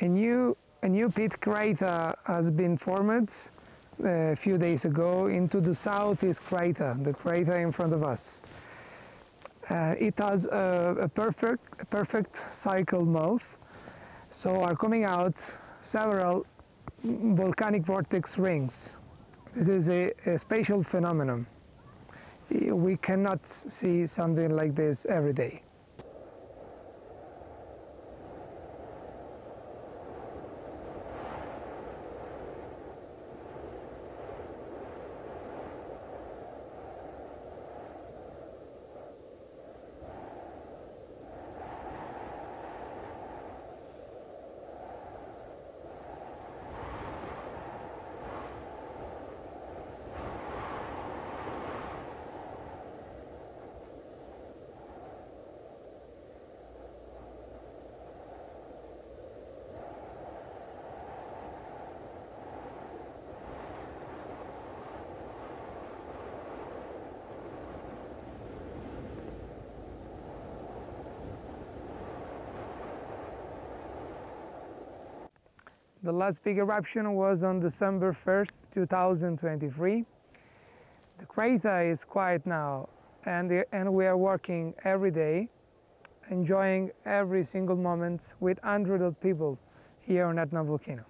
A new, a new pit crater has been formed uh, a few days ago into the southeast crater, the crater in front of us. Uh, it has a, a perfect, a perfect cycle mouth, so are coming out several volcanic vortex rings. This is a, a spatial phenomenon. We cannot see something like this every day. The last big eruption was on December 1st, 2023. The crater is quiet now and, the, and we are working every day, enjoying every single moment with hundreds of people here on Etna volcano.